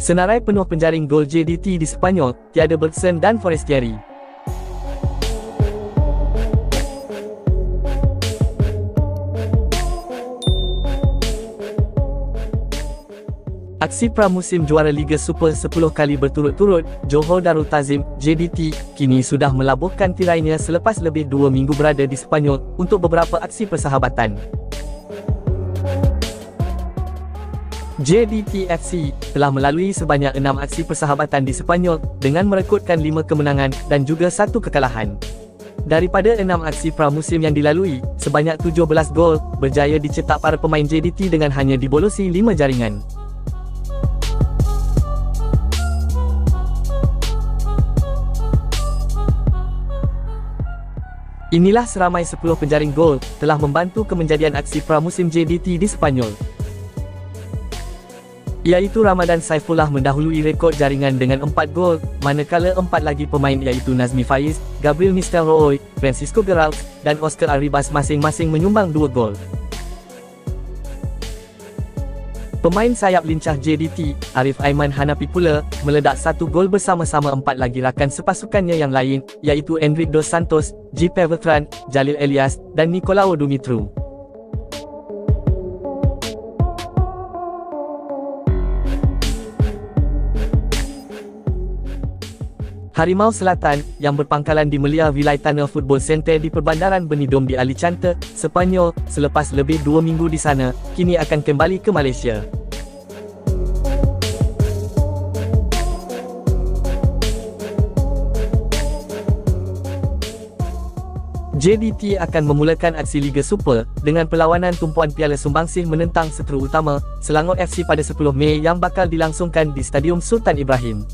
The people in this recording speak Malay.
Senarai penuh penjaring gol JDT di Sepanyol, tiada Bergson dan Forestieri. Aksi pramusim juara Liga Super 10 kali berturut-turut, Johor Darul Tazim, JDT, kini sudah melabuhkan tirainya selepas lebih dua minggu berada di Sepanyol untuk beberapa aksi persahabatan. JDT-FC telah melalui sebanyak enam aksi persahabatan di Sepanyol dengan merekodkan lima kemenangan dan juga satu kekalahan. Daripada enam aksi pramusim yang dilalui, sebanyak 17 gol berjaya dicetak para pemain JDT dengan hanya dibolosi lima jaringan. Inilah seramai 10 penjaring gol telah membantu kemenjadian aksi pramusim JDT di Sepanyol. Iaitu Ramadan Saifullah mendahului rekod jaringan dengan 4 gol, manakala empat lagi pemain iaitu Nazmi Faiz, Gabriel Nistelrooy, Francisco Geralt, dan Oscar Arribas masing-masing menyumbang 2 gol. Pemain sayap lincah JDT, Arif Aiman Hanapi pula, meledak satu gol bersama-sama empat lagi rakan sepasukannya yang lain, iaitu Enric Dos Santos, G. Pevetran, Jalil Elias, dan Nicolao Dumitru. Harimau Selatan, yang berpangkalan di Melia Vilay Tunnel Football Centre di Perbandaran Benidom di Alicante, Sepanyol, selepas lebih dua minggu di sana, kini akan kembali ke Malaysia. JDT akan memulakan aksi Liga Super dengan perlawanan tumpuan Piala Sumbangsih menentang seteru utama Selangor FC pada 10 Mei yang bakal dilangsungkan di Stadium Sultan Ibrahim.